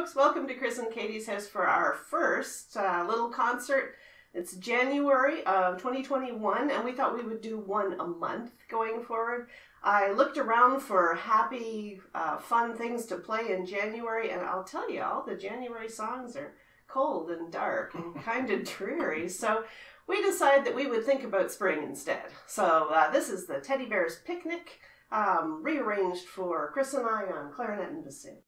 folks. Welcome to Chris and Katie's house for our first uh, little concert. It's January of 2021, and we thought we would do one a month going forward. I looked around for happy, uh, fun things to play in January, and I'll tell you, all the January songs are cold and dark and kind of dreary. So we decided that we would think about spring instead. So uh, this is the Teddy Bears Picnic, um, rearranged for Chris and I on clarinet and bassoon.